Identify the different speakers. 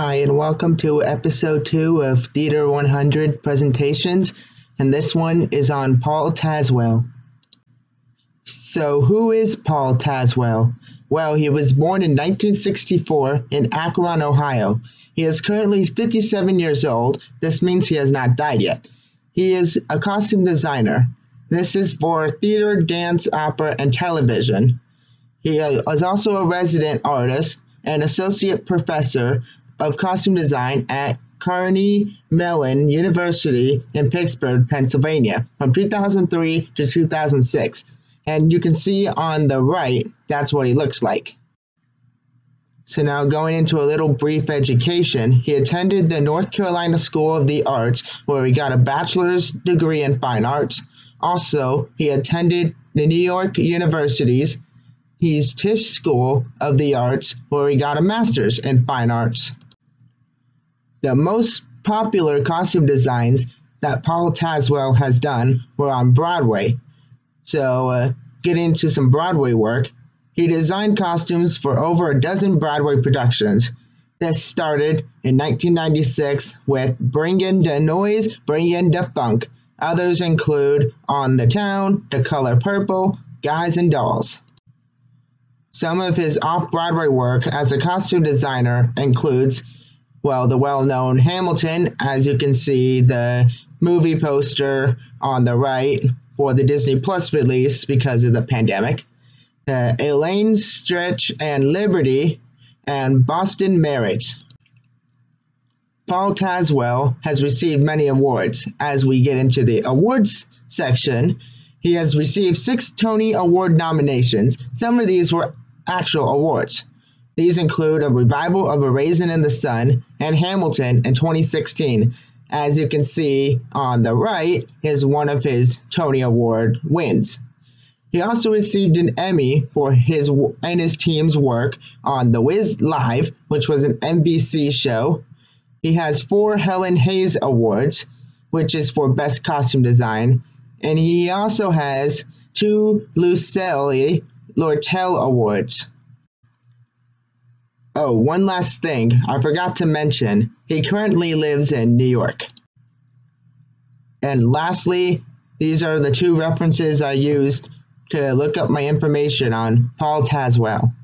Speaker 1: Hi, and welcome to episode two of Theater 100 presentations, and this one is on Paul Tazewell. So, who is Paul Tazewell? Well, he was born in 1964 in Akron, Ohio. He is currently 57 years old. This means he has not died yet. He is a costume designer. This is for theater, dance, opera, and television. He is also a resident artist and associate professor of Costume Design at Carnegie Mellon University in Pittsburgh, Pennsylvania from 2003 to 2006. And you can see on the right, that's what he looks like. So now going into a little brief education, he attended the North Carolina School of the Arts where he got a bachelor's degree in fine arts. Also, he attended the New York University's He's Tisch School of the Arts where he got a master's in fine arts. The most popular costume designs that Paul Tazewell has done were on Broadway. So, uh, getting into some Broadway work, he designed costumes for over a dozen Broadway productions. This started in 1996 with Bringin' the Noise, Bringin' the Funk. Others include On the Town, The Color Purple, Guys and Dolls. Some of his off Broadway work as a costume designer includes well, the well known Hamilton, as you can see the movie poster on the right for the Disney Plus release because of the pandemic, uh, Elaine Stritch and Liberty, and Boston Marriage. Paul Tazewell has received many awards. As we get into the awards section, he has received six Tony Award nominations. Some of these were actual awards. These include A Revival of a Raisin in the Sun and Hamilton in 2016. As you can see on the right is one of his Tony Award wins. He also received an Emmy for his and his team's work on The Wiz Live, which was an NBC show. He has four Helen Hayes Awards, which is for Best Costume Design, and he also has two Lucille Lortel Awards. Oh, one last thing. I forgot to mention. He currently lives in New York. And lastly, these are the two references I used to look up my information on Paul Tazewell.